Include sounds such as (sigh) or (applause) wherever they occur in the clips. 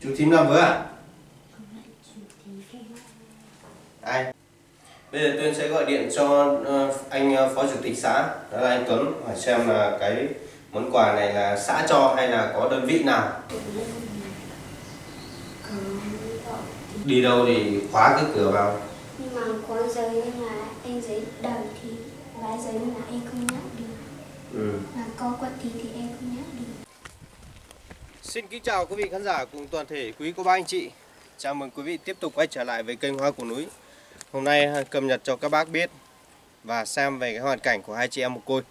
Chú thím làm vớ à? Ai? Bây giờ Tuyên sẽ gọi điện cho ờ, anh ờ, phó chủ tịch xã đó là anh Tuấn hỏi xem là cái món quà này là xã cho hay là có đơn vị nào đi đâu thì khóa cái cửa vào nhưng mà có giấy là anh giấy đời thì vài giấy là em không nhắc được ừ. mà có quật thì thì em không nhắc được Xin kính chào quý vị khán giả cùng toàn thể quý cô bác anh chị. Chào mừng quý vị tiếp tục quay trở lại với kênh Hoa của Núi. Hôm nay à, cập nhật cho các bác biết và xem về cái hoàn cảnh của hai chị em một côi.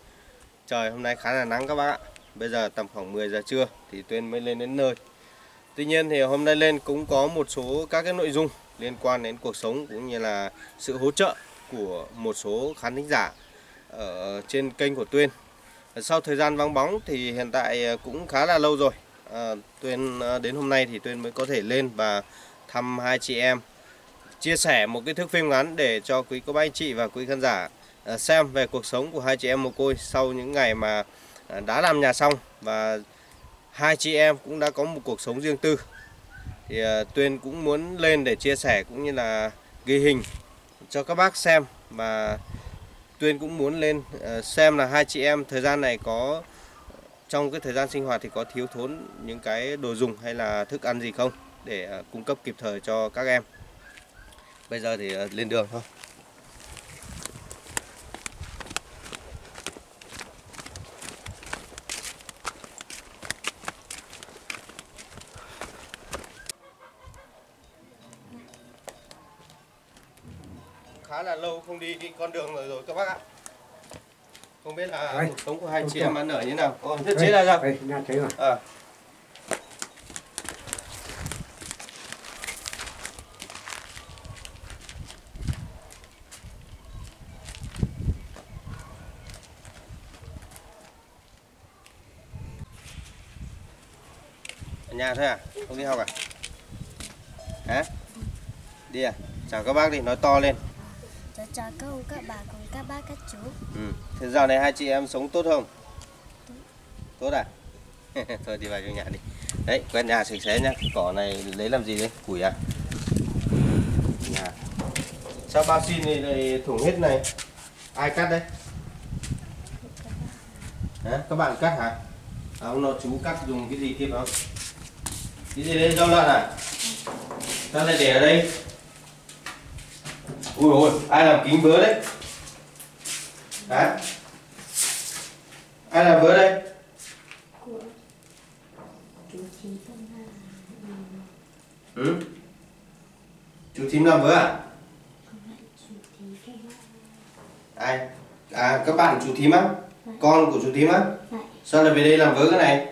Trời, hôm nay khá là nắng các bác ạ. Bây giờ tầm khoảng 10 giờ trưa thì Tuyên mới lên đến nơi. Tuy nhiên thì hôm nay lên cũng có một số các cái nội dung liên quan đến cuộc sống cũng như là sự hỗ trợ của một số khán thính giả ở trên kênh của Tuyên. Sau thời gian vắng bóng thì hiện tại à, cũng khá là lâu rồi à, Tuyên à, đến hôm nay thì Tuyên mới có thể lên và thăm hai chị em chia sẻ một cái thước phim ngắn để cho quý cô bác anh chị và quý khán giả à, xem về cuộc sống của hai chị em mồ côi sau những ngày mà à, đã làm nhà xong. Và hai chị em cũng đã có một cuộc sống riêng tư. Thì à, Tuyên cũng muốn lên để chia sẻ cũng như là ghi hình cho các bác xem. Và Tuyên cũng muốn lên xem là hai chị em thời gian này có trong cái thời gian sinh hoạt thì có thiếu thốn những cái đồ dùng hay là thức ăn gì không để à, cung cấp kịp thời cho các em. Bây giờ thì à, lên đường thôi. khá là lâu không đi cái con đường rồi rồi các bác ạ không biết là Đấy. cuộc sống của hai chị em ăn ở như nào. Còn thiết chế là sao Đây, nhà thế mà. à. ở nhà thôi à? Không đi học à? Hả? Đi à? Chào các bác đi nói to lên. Chào chào các ông các bà các bác các chú Ừ. Thế dạo này hai chị em sống tốt không? Tốt à? (laughs) Thôi đi vào trong nhà đi. Đấy, quét nhà sạch sẽ nhá. Cỏ này lấy làm gì đấy? Củi à? Nhà. Sao bao xin này, này thủng hết này? Ai cắt đấy? Hả? Các bạn cắt hả? À, ông nó chú cắt dùng cái gì tiếp không? Cái gì đấy? Rau lợn à? Sao lại để ở đây? Ui ôi, ai làm kính bớ đấy? Hả? Ai làm vớ đây? Ừ? Chú thím làm vớ à? Ai? À các bạn chú thím á? Con của chú thím á? Vậy Sao lại về đây làm vớ cái này?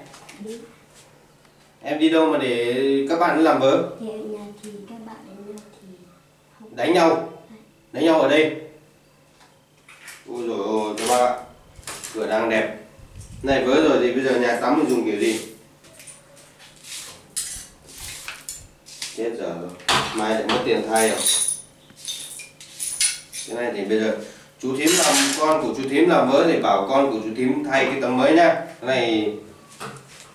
Em đi đâu mà để các bạn làm vớ? bạn đánh nhau Đánh nhau? Đánh nhau ở đây? Ôi rồi ôi, các bác ạ. Cửa đang đẹp. Này vớ rồi thì bây giờ nhà tắm mình dùng kiểu gì? Chết giờ rồi. Mai lại mất tiền thay rồi. Cái này thì bây giờ, chú thím làm con của chú thím làm vớ thì bảo con của chú thím thay cái tấm mới nhá. Cái này,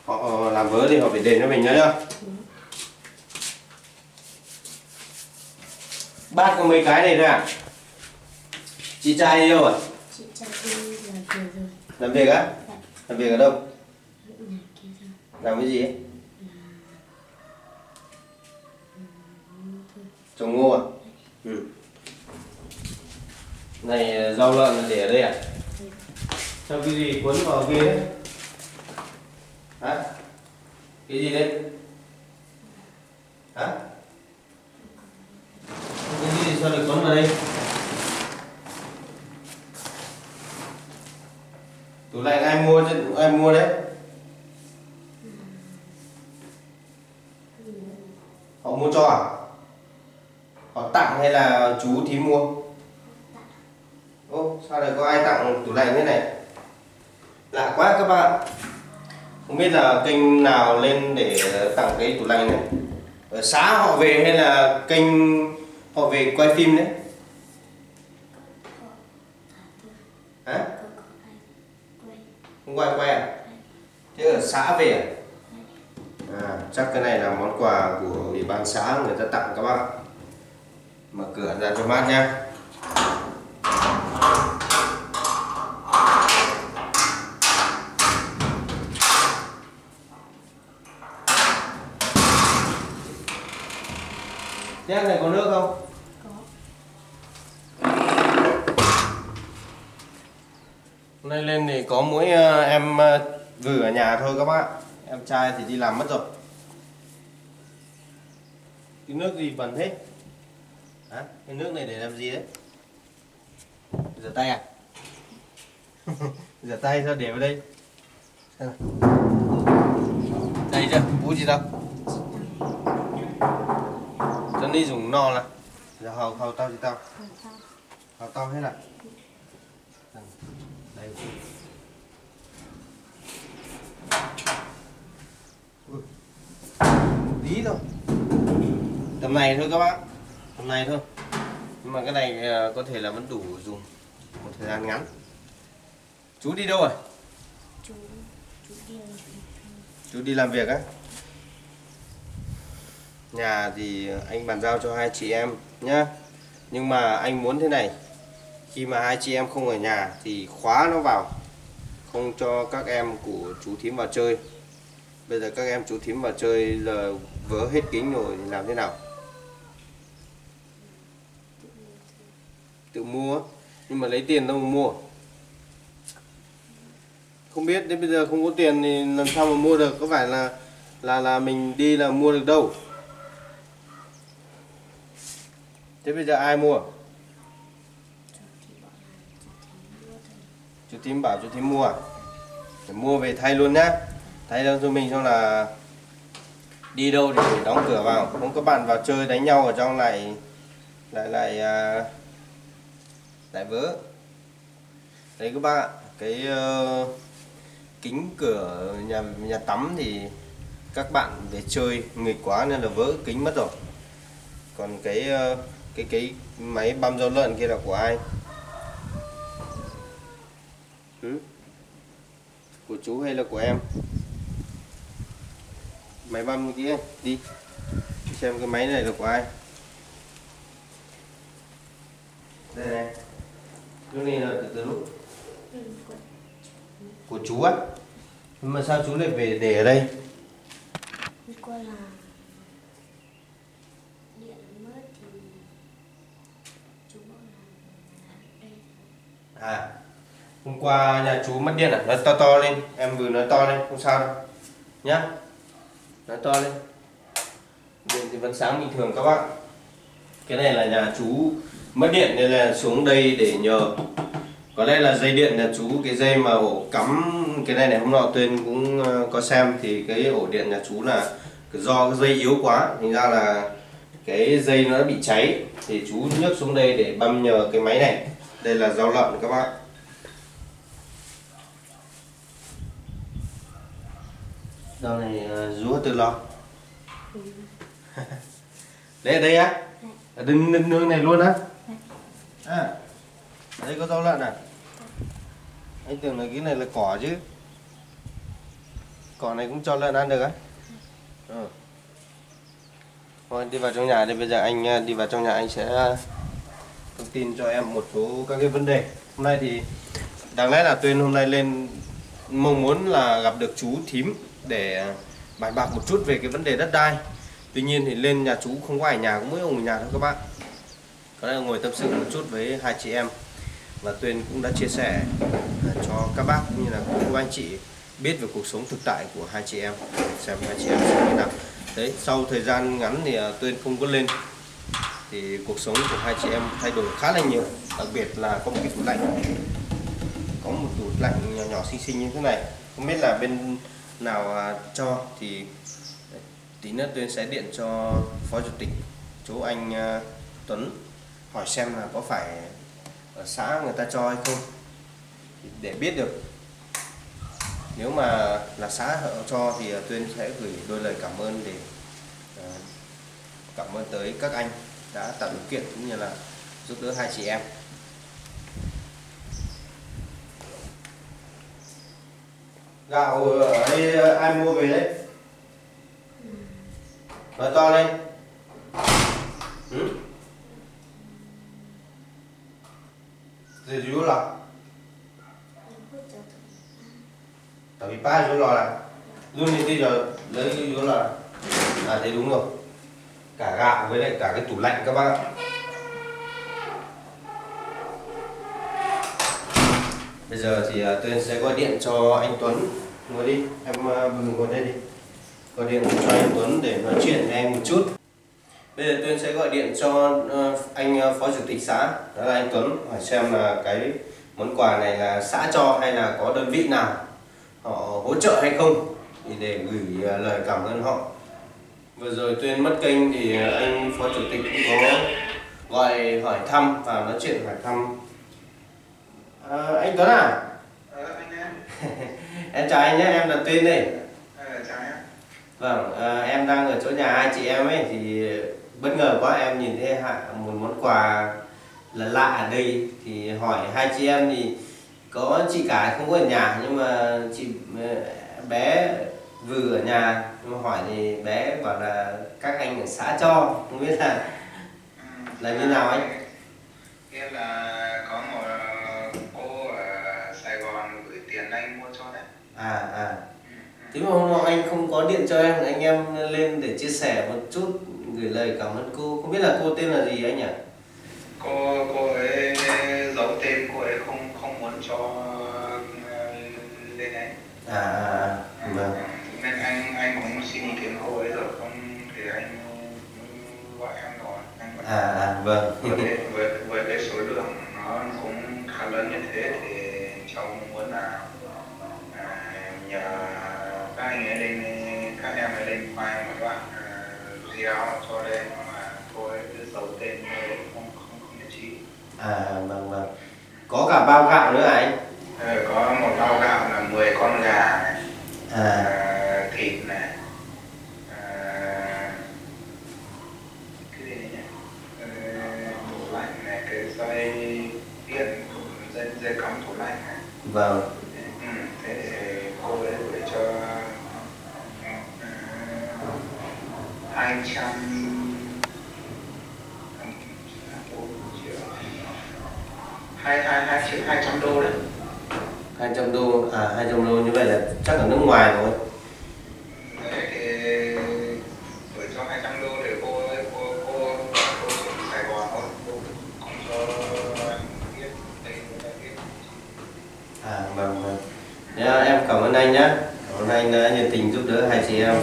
họ làm vớ thì họ phải đền cho mình nhá nhá. Bát có mấy cái này thôi à chị trai đi đâu à? Chị cho đi là vừa rồi. Làm việc á? Làm việc ở đâu? Làm cái gì ấy? trồng ngô à? Ừ. này rau lợn để ở đây à? Sao cái gì cuốn vào kia đấy hả? Cái gì đấy? Hả cái gì sao lại cuốn vào đây tủ lạnh ai mua chứ ai mua đấy họ mua cho à họ tặng hay là chú thím mua ô sao lại có ai tặng tủ lạnh thế này lạ quá các bạn không biết là kênh nào lên để tặng cái tủ lạnh này. Ở xã họ về hay là kênh họ về quay phim đấy? Hả? Quay không quay quay à? Thế ở xã về à? À, chắc cái này là món quà của ủy ban xã người ta tặng các bác mở cửa ra cho mát nhé Nhắc này có nước không? có Hôm nay lên thì có mỗi ờ, em ờ, gửi ở nhà thôi các bác Em trai thì đi làm mất rồi Cái nước gì bẩn thế? Hả? Cái nước này để làm gì đấy? Rửa tay à? (laughs) Rửa tay sao để vào đây? Đây chưa? Bú gì đâu? Cho đi dùng no là Giờ hầu hầu tao gì tao? Hầu tao hết à? Đây Ui. Tí thôi Tầm này thôi các bác Tầm này thôi Nhưng mà cái này ờ, có thể là vẫn đủ dùng Một thời gian ngắn Chú đi đâu rồi? chú chú đi làm? Chú đi làm việc á Nhà thì anh bàn giao cho hai chị em nhá Nhưng mà anh muốn thế này khi mà hai chị em không ở nhà thì khóa nó vào, Không cho các em của chú thím vào chơi. Bây giờ các em chú thím vào chơi là vỡ hết kính rồi, thì làm thế nào? Tự mua. Nhưng mà lấy tiền đâu mà mua. Không biết, đến bây giờ không có tiền thì làm sao mà mua được? Có phải là là là mình đi là mua được đâu? Thế bây giờ ai mua? Chú tím bảo chú tím mua. À? Để mua về thay luôn nhá. Thay cho mình xong là đi đâu thì phải đóng cửa vào. Không có bạn vào chơi đánh nhau ở trong này lại lại à, lại vỡ đấy các bạn cái uh, kính cửa nhà nhà tắm thì các bạn để chơi nghịch quá nên là vỡ kính mất rồi. Còn cái uh, cái cái máy băm rau lợn kia là của ai? Ừ? của chú hay là của em? Máy băm kia đi. Xem cái máy này là của ai. Đây này. Cái này là từ từ lúc. Của chú á. Nhưng mà sao chú lại về để ở đây? À hôm qua nhà chú mất điện à? Nói to to lên. Em vừa nói to lên, không sao đâu. Nhá. Nói to lên. Điện thì vẫn sáng bình thường các bạn cái này là nhà chú mất điện nên là xuống đây để nhờ. Có lẽ là dây điện nhà chú, cái dây mà ổ cắm cái này này, hôm nọ tuyên cũng ờ, có xem thì cái ổ điện nhà chú là do cái dây yếu quá. Thành ra là cái dây nó đã bị cháy. Thì chú nhấc xuống đây để băm nhờ cái máy này. Đây là dao lợn các bạn rau này ờ, rúa tự lo. Ừ. (laughs) đấy ở đây á. Ở đây nương nương này luôn á. À đây có rau lợn à? Anh tưởng là cái này là cỏ chứ. Cỏ này cũng cho lợn ăn được á. Ừ. thôi đi vào trong nhà đi. Bây giờ anh à, đi vào trong nhà anh sẽ à, thông tin cho em một số các cái vấn đề. Hôm nay thì đáng lẽ là tuyên hôm nay lên mong muốn là gặp được chú thím để à, bàn bạc một chút về cái vấn đề đất đai. Tuy nhiên thì lên nhà chú không có ai nhà, cũng mới ông ở nhà thôi các bạn có lẽ là ngồi tâm sự một chút với hai chị em. Và Tuyên cũng đã chia sẻ à, cho các bác cũng như là các anh chị biết về cuộc sống thực tại của hai chị em. Xem hai chị em sẽ thế nào. Đấy, sau thời gian ngắn thì à, Tuyên không có lên, thì cuộc sống của hai chị em thay đổi khá là nhiều. Đặc biệt là có một cái tủ lạnh. Có một tủ lạnh nhỏ nhỏ xinh xinh như thế này. Không biết là bên nào à, cho thì à, tí nữa Tuyên sẽ điện cho phó chủ tịch chú anh à, Tuấn, hỏi xem là có phải ở xã người ta cho hay không. Để biết được. Nếu mà là xã họ cho thì tuyên sẽ gửi đôi lời cảm ơn để cảm ơn tới các anh đã tạo điều kiện cũng như là giúp đỡ hai chị em. Gạo ở đây ai mua về đấy. Nói to lên. Ừ? rồi chú là tại vì ba chú lò là luôn thì bây giờ lấy cái chú là à? Thế đúng rồi. Cả gạo với lại cả cái tủ lạnh các bác ạ. Bây giờ thì ờ, tôi tuyên sẽ gọi điện cho anh tuấn ngồi đi em ờ, uh, bừng ngồi đây đi. Gọi điện cho anh tuấn để nói chuyện với em một chút. Bây giờ tuyên sẽ gọi điện cho ờ, anh ờ, phó chủ tịch xã đó là anh tuấn hỏi xem là cái món quà này là xã cho hay là có đơn vị nào. Họ hỗ trợ hay không thì để gửi lời cảm ơn họ. Vừa rồi tuyên mất kênh thì anh phó chủ tịch cũng có gọi hỏi thăm và nói chuyện hỏi thăm. À, anh tuấn à? Em chào anh nhé em là tuyên đây Ờ, chào em. vâng à, em đang ở chỗ nhà hai chị em ấy thì bất ngờ quá em nhìn thấy hạ một món quà là lạ ở đây thì hỏi hai chị em thì có chị cả không có ở nhà nhưng mà chị ờ, bé vừa ở nhà nhưng mà hỏi thì bé bảo là các anh ở xã cho không biết là Ừ, Là như nào anh? Nghĩa là có một à à. Thế mà hôm nọ anh không có điện cho em anh em lên để chia sẻ một chút gửi lời cảm ơn cô. Không biết là cô tên là gì anh nhỉ? Cô cô ấy giấu tên cô ấy không không muốn cho ờ, lên đấy. à à à, vâng. Nên anh anh cũng xin ý kiến cô ấy rồi không thì anh gọi em rồi. Anh gọi à à vâng. Với với, với cái số lượng nó cũng khá lớn như thế thì cháu muốn là à, nhờ các anh ấy lên các em ấy lên quay một đoạn video cho lên mà ấy cứ giấu tên thôi không không không nhất trí à vâng vâng. Có cả bao gạo nữa anh? Ờ, có một bao gạo là 10 con gà này à. à, thịt này tủ lạnh này cái dây điện dây dây cắm tủ lạnh này. Vâng 200 hai hai hai triệu hai trăm đô đấy 200 đô à 200 đô như vậy là chắc ở nước ngoài rồi để cho hai trăm đô thì cô cô cô chuyển tài khoản luôn. À, vâng, vâng. Em cảm ơn anh nhé, cảm ơn anh đã nhiệt tình giúp đỡ hai chị em.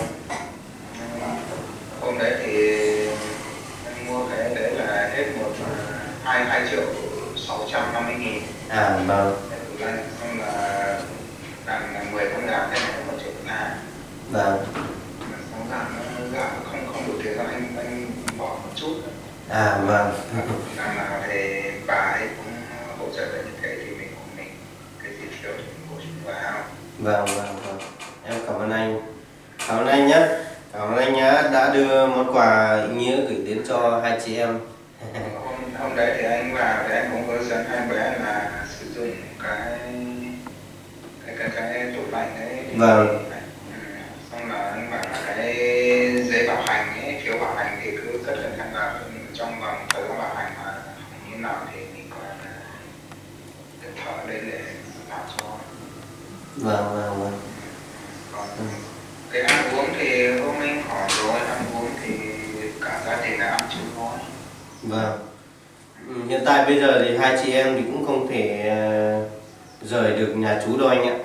Một chút à vâng. Làm nào thì bà ấy cũng hỗ trợ được như thế thì mình cũng mình cái gì thiếu thì mình bổ sung vào vâng vâng vâng. Em cảm ơn anh. Cảm ơn anh nhé. Cảm ơn anh nhé đã đưa món quà ý nghĩa gửi đến cho hai chị em. Mình thợ để làm cho vâng vâng vâng. Còn Ừ. cái ăn uống thì hôm anh hỏi rồi ăn uống thì cả gia đình là ăn chung thôi? Vâng. Ừ, hiện tại bây giờ thì hai chị em thì cũng không thể ờ, rời được nhà chú đâu anh ạ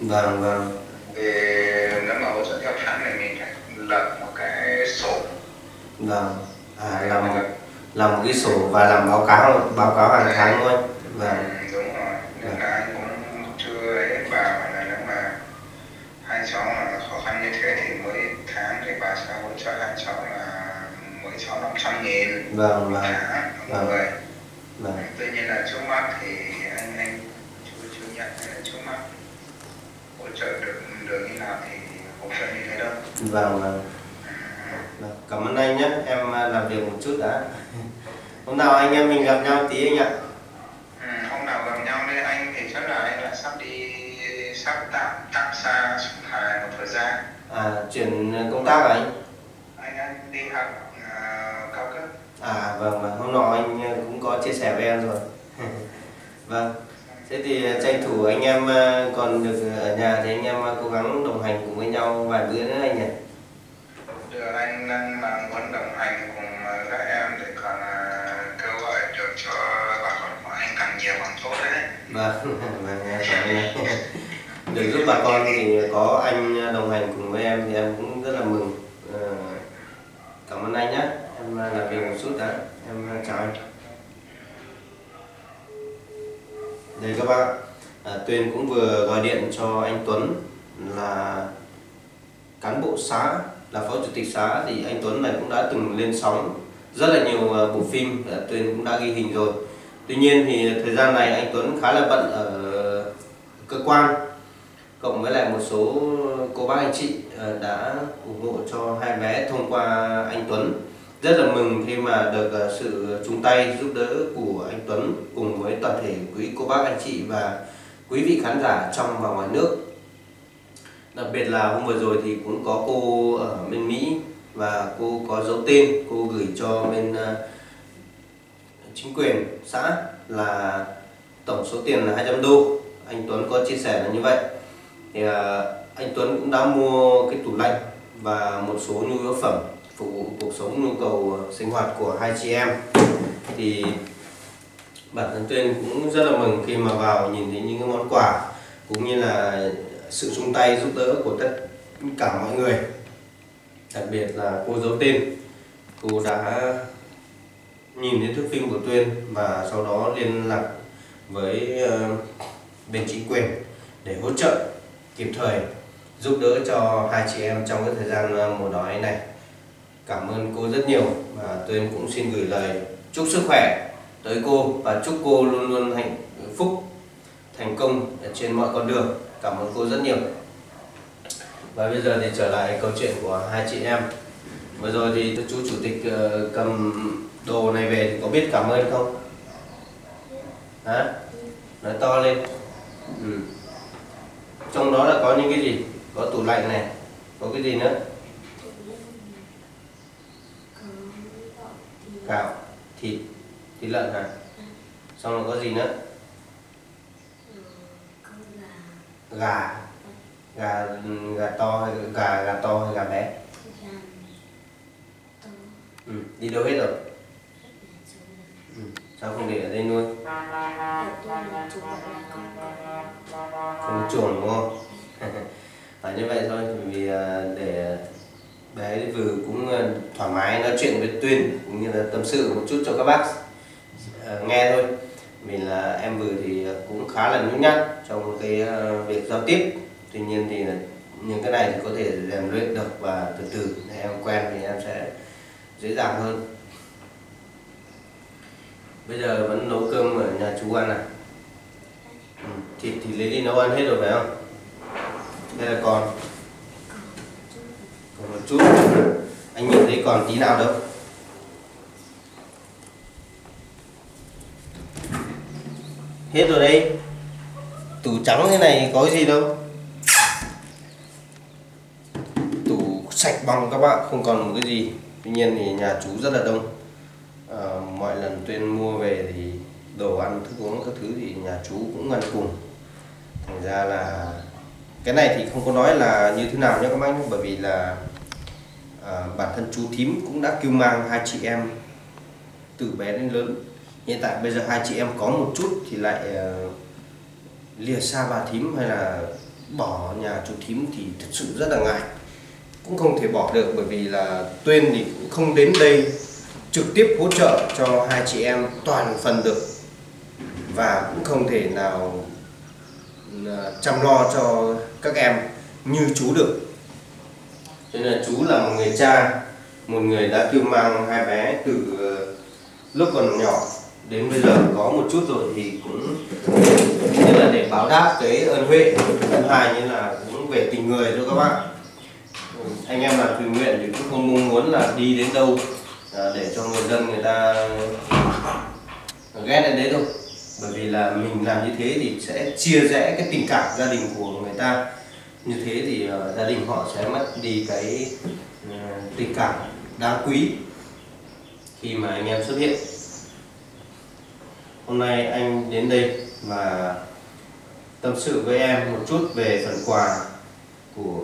vâng vâng. Vì nếu mà hỗ trợ theo tháng này mình phải lập một cái sổ. Vâng. À làm làm một cái sổ và làm báo cáo báo cáo hàng tháng thôi. Vâng. Ừ, đúng rồi. Nên là anh cũng chưa ấy bà là nếu mà hai cháu mà khó khăn như thế thì mỗi tháng thì bà sẽ hỗ trợ hai cháu là mỗi cháu 500 nghìn. Vâng một vâng Vâng. một vâng. Tuy nhiên là trước mắt thì anh anh chưa chưa nhận hay là trước mắt hỗ trợ được được như nào thì hỗ trợ vâng Vâng, cảm ơn anh nhé em à, làm việc một chút đã. (laughs) Hôm nào anh em mình gặp nhau tí anh ạ. Ừ, hôm nào gặp nhau đi anh thì chắc là anh lại sắp đi sắp tạm tạm xa xuống Hải một thời gian. À chuyển công tác à anh? Anh anh đi học à, cao cấp. À vâng vâng. Hôm nọ anh à, cũng có chia sẻ với em rồi. (laughs) Vâng thế thì tranh thủ anh em à, còn được ở nhà thì anh em cố gắng đồng hành cùng với nhau vài bữa nữa anh nhỉ? Được anh đang là muốn đồng hành cùng các em để còn kêu gọi được cho bà con của anh càng nhiều càng tốt đấy. Vâng (laughs) vâng em cảm ơn. Anh. (laughs) được giúp bà con thì có anh đồng hành cùng với em thì em cũng rất là mừng. Ờ, cảm ơn anh nhé em làm việc một chút đã. Em chào anh đây các bạn à, Tuyên cũng vừa gọi điện cho anh Tuấn là cán bộ xã là phó chủ tịch xã thì anh Tuấn này cũng đã từng lên sóng rất là nhiều à, bộ phim à, Tuyên cũng đã ghi hình rồi. Tuy nhiên thì thời gian này anh Tuấn khá là bận ở cơ quan cộng với lại một số cô bác anh chị à, đã ủng hộ cho hai bé thông qua anh Tuấn rất là mừng khi mà được ờ, sự chung tay giúp đỡ của anh Tuấn cùng với toàn thể quý cô bác, anh chị và quý vị khán giả trong và ngoài nước. Đặc biệt là hôm vừa rồi thì cũng có cô ở bên Mỹ và cô có dấu tên cô gửi cho bên ờ, chính quyền xã là tổng số tiền là 200 đô. Anh Tuấn có chia sẻ là như vậy. Thì ờ, anh Tuấn cũng đã mua cái tủ lạnh và một số nhu yếu phẩm phục vụ cuộc sống nhu cầu ờ, sinh hoạt của hai chị em. Thì bản thân Tuyên cũng rất là mừng khi mà vào nhìn thấy những cái món quà, cũng như là sự chung tay giúp đỡ của tất cả mọi người. Đặc biệt là cô giấu tên cô đã nhìn thấy thước phim của Tuyên và sau đó liên lạc với ờ, bên chính quyền để hỗ trợ kịp thời giúp đỡ cho hai chị em trong cái thời gian ờ, mùa đói này cảm ơn cô rất nhiều và Tuyên cũng xin gửi lời chúc sức khỏe tới cô và chúc cô luôn luôn hạnh phúc, thành công trên mọi con đường. Cảm ơn cô rất nhiều. Và bây giờ thì trở lại câu chuyện của hai chị em. Vừa rồi thì chú chủ tịch ờ, cầm đồ này về thì có biết cảm ơn không? Hả? Nói to lên. Ừ. trong đó là có những cái gì? Có tủ lạnh này, có cái gì nữa? Gạo thịt thịt lợn hả? Xong rồi có gì nữa? Gà. Gà gà to hay gà gà to hay gà bé? Ừ. đi đâu hết rồi? Ừ. sao không để ở đây nuôi. Không chuồng đúng không? (laughs) Phải như vậy thôi vì à, để bé vừa cũng ờ, thoải mái nói chuyện với tuyên cũng như là tâm sự một chút cho các bác ờ, nghe thôi. Vì là, em vừa thì ờ, cũng khá là nhút nhát trong cái việc giao tiếp. Tuy nhiên thì là những cái này thì có thể rèn luyện được và từ từ, để em quen thì em sẽ dễ dàng hơn. Bây giờ vẫn nấu cơm ở nhà chú ăn à? Ừ. thịt thì lấy đi nấu ăn hết rồi phải không? Đây là còn? Một chút. Anh nhìn thấy còn tí nào đâu. Hết rồi đây tủ trắng thế này có gì đâu. Tủ sạch bằng các bạn không còn một cái gì. Tuy nhiên thì nhà chú rất là đông. À, mọi lần tuyên mua về thì đồ ăn thức uống các thứ thì nhà chú cũng ngần cùng. Thành ra là cái này thì không có nói là như thế nào nhé các bác nhé bởi vì là à, bản thân chú thím cũng đã kêu mang hai chị em từ bé đến lớn. Hiện tại bây giờ hai chị em có một chút thì lại uh, lìa xa bà thím hay là bỏ nhà chú thím thì thật sự rất là ngại. Cũng không thể bỏ được bởi vì là tuyên thì cũng không đến đây trực tiếp hỗ trợ cho hai chị em toàn phần được. Và cũng không thể nào ờ, chăm lo cho các em như chú được cho nên là chú là một người cha, một người đã kêu mang hai bé từ ờ, lúc còn nhỏ đến bây giờ có một chút rồi thì cũng như là để báo đáp cái ơn huệ. Thứ hai như là cũng về tình người cho các bạn anh em làm từ nguyện thì cũng không mong muốn là đi đến đâu à, để cho người dân người ta à, ghét đến đấy đâu. Bởi vì là mình làm như thế thì sẽ chia rẽ cái tình cảm gia đình của người ta như thế thì uh, gia đình họ sẽ mất đi cái uh, tình cảm đáng quý khi mà anh em xuất hiện. Hôm nay anh đến đây và tâm sự với em một chút về phần quà của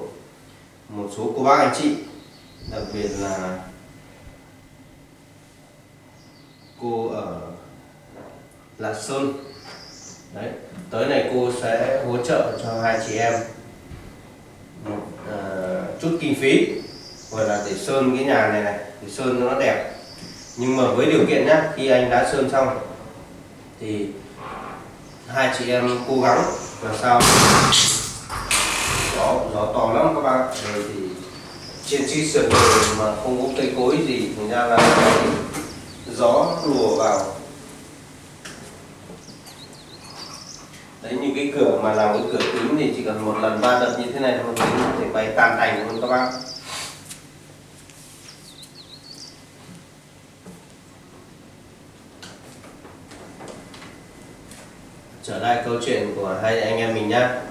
một số cô bác anh chị đặc biệt là cô ở Lạc Sơn. Đấy tới này cô sẽ hỗ trợ cho hai chị em một uh, chút kinh phí. Gọi là để sơn cái nhà này này để sơn cho nó đẹp. Nhưng mà với điều kiện nhá khi anh đã sơn xong thì hai chị em cố gắng làm sao. Gió gió to lắm các bạn. Rồi thì trên chiếc sườn mà không có cây cối gì thành ra là gió lùa vào. Đấy, những cái cửa mà làm cái cửa kính thì chỉ cần một lần, ba đợt như thế này thôi kính có thể bay tan thành luôn các bác. Trở lại câu chuyện của hai anh em mình nhá.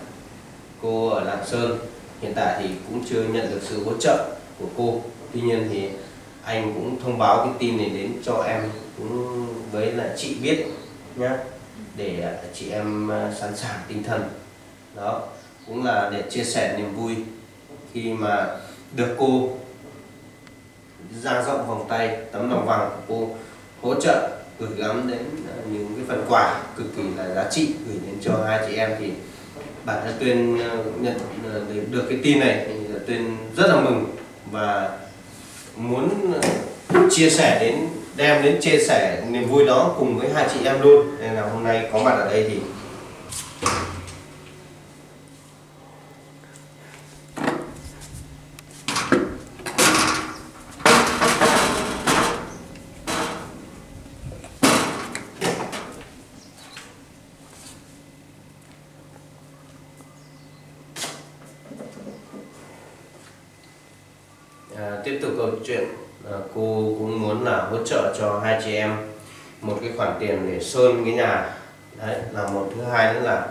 Cô ở Lạng Sơn, hiện tại thì cũng chưa nhận được sự hỗ trợ của cô. Tuy nhiên thì anh cũng thông báo cái tin này đến cho em, cũng với là chị biết nhá để à, chị em à, sẵn sàng tinh thần. Đó, cũng là để chia sẻ niềm vui khi mà được cô dang rộng vòng tay, tấm lòng vàng của cô hỗ trợ gửi gắm đến à, những cái phần quà cực kỳ là giá trị gửi đến cho hai chị em. Thì bản thân tuyên nhận được cái tin này thì tuyên rất là mừng và muốn chia sẻ đến đem đến chia sẻ niềm vui đó cùng với hai chị em luôn. Nên là hôm nay có mặt ở đây thì à, tiếp tục câu chuyện. Ờ, cô cũng muốn là hỗ trợ cho hai chị em một cái khoản tiền để sơn cái nhà. Đấy là một thứ hai nữa là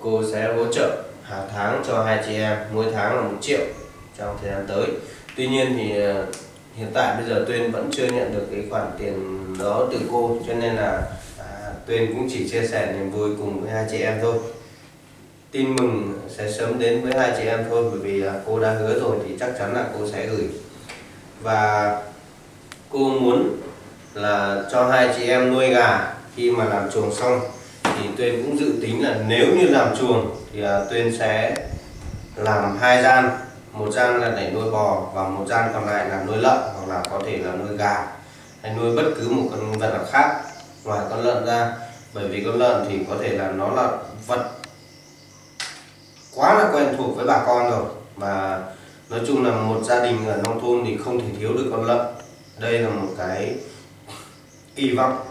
cô sẽ hỗ trợ hàng tháng cho hai chị em mỗi tháng là một triệu trong thời gian tới. Tuy nhiên thì ờ, hiện tại bây giờ tuyên vẫn chưa nhận được cái khoản tiền đó từ cô cho nên là à, tuyên cũng chỉ chia sẻ niềm vui cùng với hai chị em thôi. Tin mừng sẽ sớm đến với hai chị em thôi bởi vì là cô đã hứa rồi thì chắc chắn là cô sẽ gửi và cô muốn là cho hai chị em nuôi gà khi mà làm chuồng xong. Thì tuyên cũng dự tính là nếu như làm chuồng thì à, uh, tuyên sẽ làm hai gian. Một gian là để nuôi bò và một gian còn lại là nuôi lợn hoặc là có thể là nuôi gà hay nuôi bất cứ một con vật nào khác ngoài con lợn ra. Bởi vì con lợn thì có thể là nó là vật quá là quen thuộc với bà con rồi. Và nói chung là một gia đình ở nông thôn thì không thể thiếu được con lợn. Đây là một cái kỳ vọng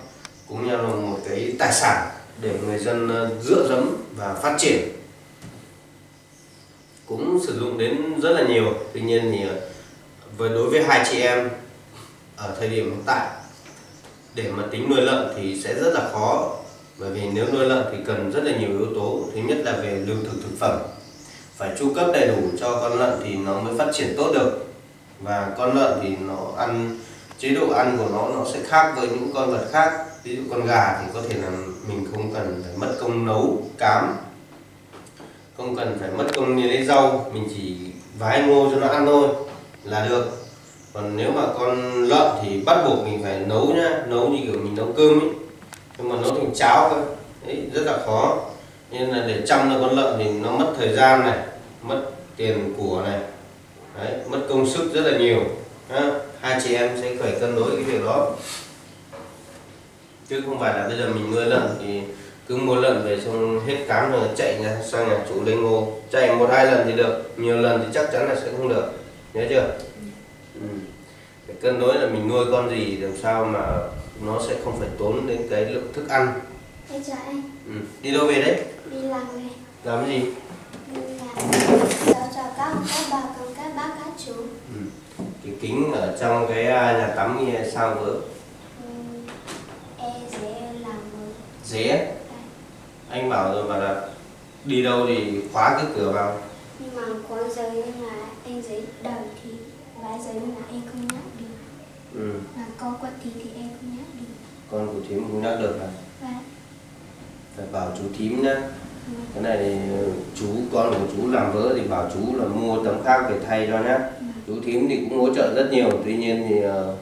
cũng như là một cái tài sản để người dân ờ, dựa dẫm và phát triển. Cũng sử dụng đến rất là nhiều. Tuy nhiên thì ờ, với đối với hai chị em ở thời điểm hiện tại, để mà tính nuôi lợn thì sẽ rất là khó. Bởi vì nếu nuôi lợn thì cần rất là nhiều yếu tố. Thứ nhất là về lương thực thực phẩm phải chu cấp đầy đủ cho con lợn thì nó mới phát triển tốt được. Và con lợn thì nó ăn, chế độ ăn của nó nó sẽ khác với những con vật khác. Ví dụ con gà thì có thể là mình không cần phải mất công nấu cám, không cần phải mất công như lấy rau, mình chỉ vái ngô cho nó ăn thôi là được. Còn nếu mà con lợn thì bắt buộc mình phải nấu nhá, nấu như kiểu mình nấu cơm ấy. Nhưng mà nấu thành cháo cơ, đấy, rất là khó nên là để chăm cho con lợn thì nó mất thời gian này mất tiền của này. Đấy, mất công sức rất là nhiều. Đó. hai chị em sẽ phải cân đối cái việc đó. Chứ không phải là bây giờ mình nuôi lợn thì cứ mua lợn về xong hết cám rồi chạy ra sang nhà chủ lấy ngô. Chạy một hai lần thì được nhiều lần thì chắc chắn là sẽ không được. Nhớ chưa? Ừ. phải cân đối là mình nuôi con gì làm sao mà nó sẽ không phải tốn đến cái lượng thức ăn. Em chào anh ừ. đi đâu về đấy đi làm về làm cái gì? Đi làm cháu chào các ông các bà cùng các bác các kính ở trong cái à, nhà tắm như sao vỡ? Ừ, e dễ làm mới dế anh bảo rồi mà là đi đâu thì khóa cái cửa vào. Nhưng mà có giấy là anh giấy đời thì vài giấy là em không nhắc được. Ừ. mà có quật thì thì em không nhắc được. Con của thím cũng nhắc được là và phải bảo chú thím nhá. ừ, cái này thì ừ, chú, con của chú làm vỡ thì bảo chú là mua tấm khác về thay cho nhá. Chú thím thì cũng hỗ trợ rất nhiều, tuy nhiên thì ờ,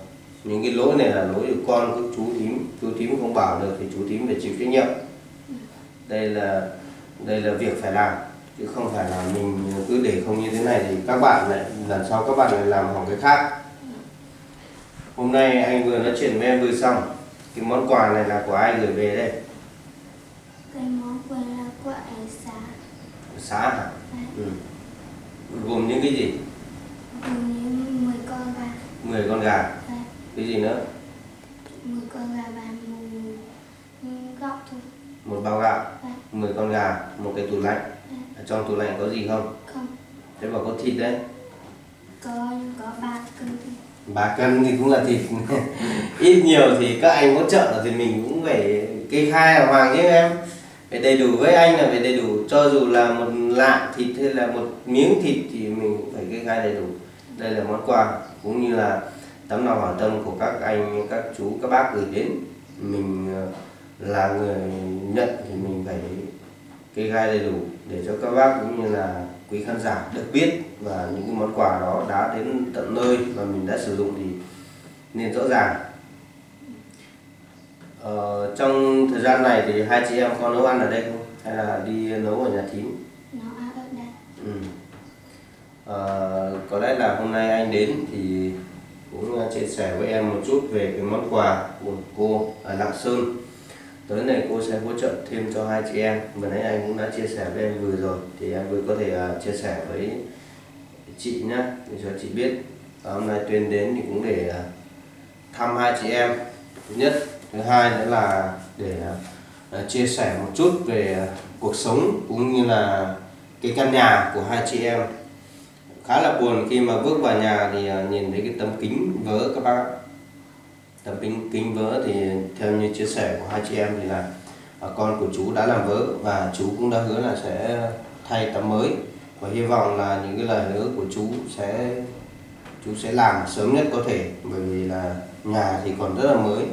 những cái lỗi này là lỗi của con của chú thím. Chú thím không bảo được thì chú thím phải chịu trách nhiệm. Đây là đây là việc phải làm, chứ không phải là mình cứ để không như thế này thì các bạn lại, lần sau các bạn lại làm hỏng cái khác. Hôm nay anh vừa nói chuyện với em vừa xong. Cái món quà này là của ai gửi về đây? Cái món quà là của em xã xã hả? Và ừ. gồm những cái gì? Gồm như 10 con gà. 10 con gà. Và cái gì nữa? 10 con gà và một góc thôi. Một bao gạo. Và 10 con gà một cái tủ lạnh. Ở trong tủ lạnh có gì không? Không. Thế bảo có thịt đấy. Có có ba cân thôi. Ba cân thì cũng là thịt. (laughs) Ít nhiều thì các anh hỗ trợ thì mình cũng phải kê khai hoàng chứ em phải đầy đủ với anh là phải đầy đủ. Cho dù là một lạng thịt hay là một miếng thịt thì mình cũng phải kê khai đầy đủ. Đây là món quà cũng như là tấm lòng hảo tâm của các anh, các chú, các bác gửi đến. Mình ờ, là người nhận thì mình phải kê khai đầy đủ để cho các bác cũng như là quý khán giả được biết và những cái món quà đó đã đến tận nơi và mình đã sử dụng thì nên rõ ràng ờ, trong thời gian này thì hai chị em có nấu ăn ở đây không? Hay là đi nấu ở nhà thím? Nó ăn ở đây. Ừ. Ờ, có lẽ là hôm nay anh đến thì cũng chia sẻ với em một chút về cái món quà của cô ở Lạng Sơn. Tới này cô sẽ hỗ trợ thêm cho hai chị em. Vừa nãy anh cũng đã chia sẻ với em vừa rồi. Thì em vừa có thể à, chia sẻ với chị nhé để cho chị biết. Và hôm nay tuyên đến thì cũng để thăm hai chị em. Thứ nhất thứ hai nữa là để ờ, chia sẻ một chút về ờ, cuộc sống cũng như là cái căn nhà của hai chị em. Khá là buồn khi mà bước vào nhà thì ờ, nhìn thấy cái tấm kính vỡ các bác. Tấm kính kính vỡ thì theo như chia sẻ của hai chị em thì là con của chú đã làm vỡ và chú cũng đã hứa là sẽ thay tấm mới. Và hy vọng là những cái lời hứa của chú sẽ chú sẽ làm sớm nhất có thể, bởi vì là nhà thì còn rất là mới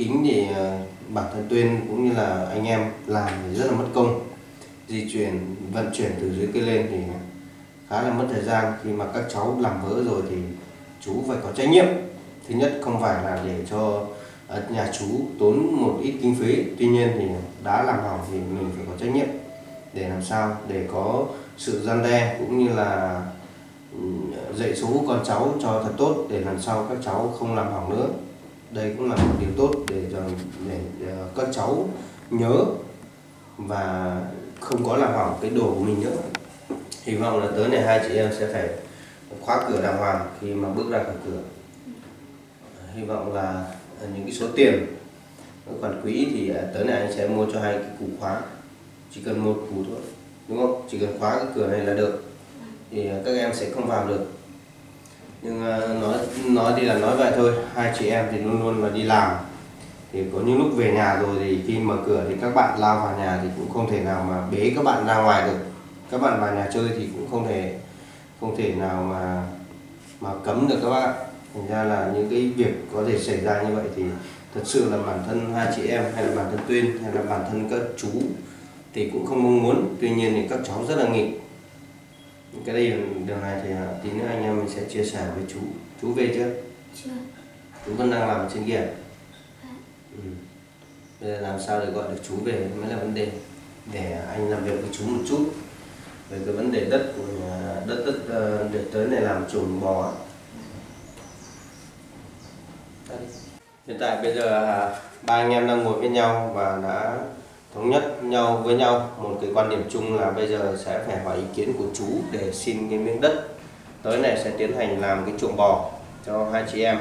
kính thì ờ, bản thân tuyên cũng như là anh em làm thì rất là mất công. Di chuyển, vận chuyển từ dưới kia lên thì khá là mất thời gian. Khi mà các cháu làm vỡ rồi thì chú phải có trách nhiệm. Thứ nhất, không phải là để cho ờ, nhà chú tốn một ít kinh phí. Tuy nhiên thì đã làm hỏng thì mình phải có trách nhiệm để làm sao để có sự gian đe cũng như là ừ, dạy dỗ con cháu cho thật tốt để lần sau các cháu không làm hỏng nữa đây cũng là một điều tốt để cho để, để các cháu nhớ và không có làm hỏng cái đồ của mình nữa. Hy vọng là tới này hai chị em sẽ phải khóa cửa đàng hoàng khi mà bước ra khỏi cửa. Hy vọng là những cái số tiền nó còn quý thì ờ, tới này anh sẽ mua cho hai cái củ khóa. Chỉ cần một củ thôi đúng không? Chỉ cần khóa cái cửa này là được. Thì ờ, các em sẽ không vào được nhưng ờ, nói nói thì là nói vậy thôi. Hai chị em thì luôn luôn là đi làm. Thì có những lúc về nhà rồi thì khi mở cửa thì các bạn lao vào nhà thì cũng không thể nào mà bế các bạn ra ngoài được. Các bạn vào nhà chơi thì cũng không thể không thể nào mà mà cấm được các bạn. Thành ra là những cái việc có thể xảy ra như vậy thì thật sự là bản thân hai chị em hay là bản thân tuyên hay là bản thân các chú thì cũng không mong muốn. Tuy nhiên thì các cháu rất là nghịch cái đây điều này thì à, tí nữa anh em mình sẽ chia sẻ với chú. Chú về chưa? Chưa. Chú vẫn đang làm trên kia ừ. bây giờ làm sao để gọi được chú về mới là vấn đề. Để anh làm việc với chú một chút. Về cái vấn đề đất của nhà, đất đất ờ, để tới này làm chuồng bò. Đây. hiện tại bây giờ à, ba anh em đang ngồi với nhau và đã thống nhất nhau với nhau. Một cái quan điểm chung là bây giờ sẽ phải hỏi ý kiến của chú để xin cái miếng đất tới này sẽ tiến hành làm cái chuồng bò cho hai chị em.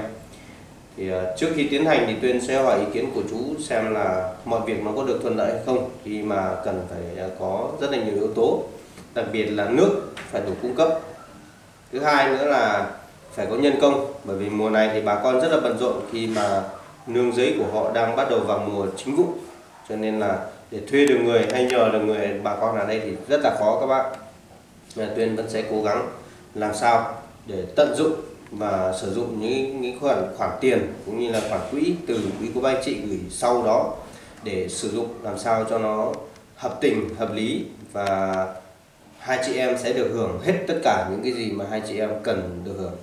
Thì ờ, trước khi tiến hành thì tuyên sẽ hỏi ý kiến của chú xem là mọi việc nó có được thuận lợi hay không khi mà cần phải ờ, có rất là nhiều yếu tố, đặc biệt là nước phải đủ cung cấp. Thứ hai nữa là phải có nhân công, bởi vì mùa này thì bà con rất là bận rộn khi mà nương giấy của họ đang bắt đầu vào mùa chính vụ, cho nên là để thuê được người hay nhờ được người, bà con ở đây thì rất là khó các bác. Tuyên vẫn sẽ cố gắng làm sao để tận dụng và sử dụng những những khoản khoản tiền cũng như là khoản quỹ từ quỹ của ba anh chị gửi sau đó để sử dụng làm sao cho nó hợp tình, hợp lý. Và hai chị em sẽ được hưởng hết tất cả những cái gì mà hai chị em cần được hưởng.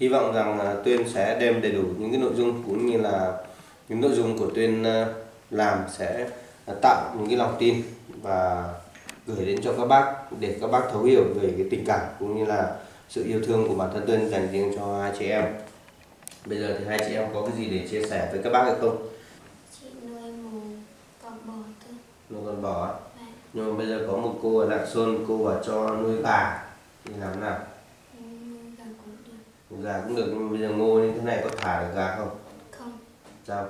Hy vọng rằng tuyên sẽ đem đầy đủ những cái nội dung cũng như là những nội dung của tuyên ờ, làm sẽ tạo những cái lòng tin và gửi đến cho các bác để các bác thấu hiểu về cái tình cảm cũng như là sự yêu thương của bản thân tuyên dành riêng cho hai chị em. Bây giờ thì hai chị em có cái gì để chia sẻ với các bác hay không? Chị nuôi một con bò thôi. Nuôi con bò á? Và nhưng mà bây giờ có một cô ở lạng sơn cô bảo cho nuôi gà thì làm nào? Gà cũng được. Gà cũng được nhưng bây giờ ngô như thế này có thả được gà không? Không. Sao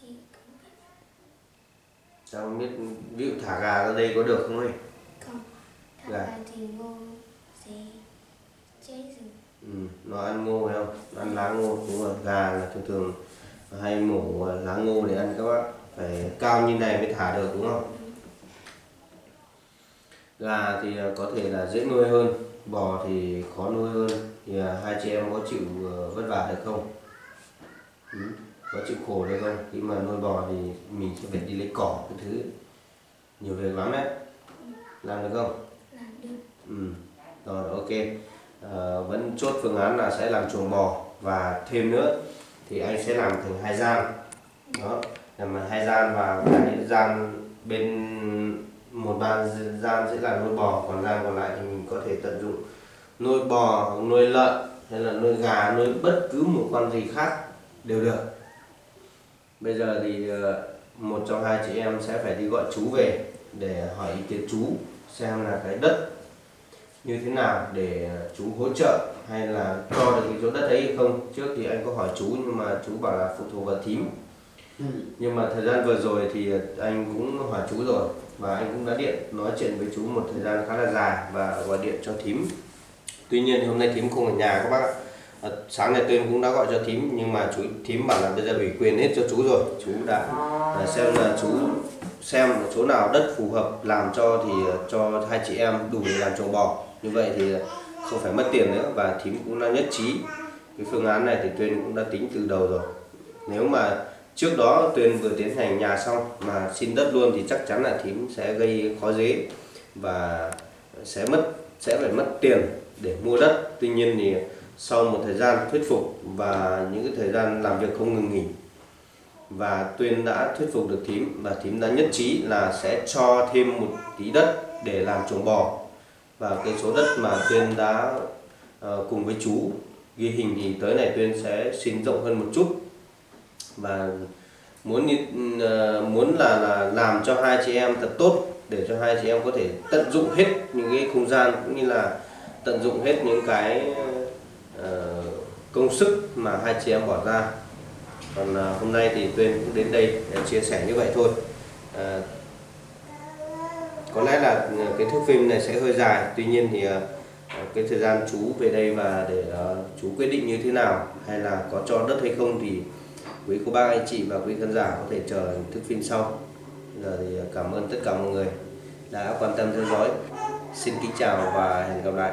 chị cũng biết sao không biết ví dụ thả gà ra đây có được không ấy? Không. Thằng Gà. gà thì ngô sẽ cháy rừng. Ừ, nó ăn ngô phải không? Nó ăn lá ngô đúng rồi. Gà là thường thường hay mổ lá ngô để ăn các bác. Phải cao như này mới thả được đúng không? Gà thì à, có thể là dễ nuôi hơn. Bò thì khó nuôi hơn. Thì à, hai chị em có chịu ờ, vất vả được không? Ừ? Có chịu khổ được không khi mà nuôi bò thì mình sẽ phải đi lấy cỏ cái thứ nhiều việc lắm đấy làm được không làm được Ừ. Rồi ok. Ờ, vẫn chốt phương án là sẽ làm chuồng bò và thêm nữa thì anh sẽ làm thành hai gian. Đó, làm hai gian và cái gian bên một ban gian sẽ là nuôi bò còn gian còn lại thì mình có thể tận dụng nuôi bò, nuôi lợn hay là nuôi gà, nuôi bất cứ một con gì khác đều được. Bây giờ thì ờ, một trong hai chị em sẽ phải đi gọi chú về để hỏi ý kiến chú xem là cái đất như thế nào để chú hỗ trợ hay là cho được cái chỗ đất ấy hay không. Trước thì anh có hỏi chú nhưng mà chú bảo là phụ thuộc vào thím. Nhưng mà thời gian vừa rồi thì anh cũng hỏi chú rồi và anh cũng đã điện nói chuyện với chú một thời gian khá là dài và gọi điện cho thím. Tuy nhiên thì hôm nay thím không ở nhà các bác ạ À, sáng nay tuyên cũng đã gọi cho thím nhưng mà chú thím bảo là bây giờ ủy quyền hết cho chú rồi. Chú đã à, xem là chú xem chỗ nào đất phù hợp làm cho thì à, cho hai chị em đủ để làm chuồng bò. Như vậy thì không phải mất tiền nữa và thím cũng đã nhất trí. Cái phương án này thì tuyên cũng đã tính từ đầu rồi. Nếu mà trước đó tuyên vừa tiến hành nhà xong mà xin đất luôn thì chắc chắn là thím sẽ gây khó dễ và sẽ mất sẽ phải mất tiền để mua đất. Tuy nhiên thì sau một thời gian thuyết phục và những cái thời gian làm việc không ngừng nghỉ. Và tuyên đã thuyết phục được thím và thím đã nhất trí là sẽ cho thêm một tí đất để làm chuồng bò. Và cái số đất mà tuyên đã uh, cùng với chú ghi hình thì tới này tuyên sẽ xin rộng hơn một chút. Và muốn uh, muốn là là làm cho hai chị em thật tốt để cho hai chị em có thể tận dụng hết những cái không gian cũng như là tận dụng hết những cái Ờ, công sức mà hai chị em bỏ ra. Còn ờ, hôm nay thì tuyên cũng đến đây để chia sẻ như vậy thôi. À, có lẽ là cái thước phim này sẽ hơi dài. Tuy nhiên thì cái thời gian chú về đây và để chú quyết định như thế nào hay là có cho đất hay không thì quý cô bác anh chị và quý khán giả có thể chờ thước phim sau. Bây giờ thì cảm ơn tất cả mọi người đã quan tâm theo dõi. Xin kính chào và hẹn gặp lại.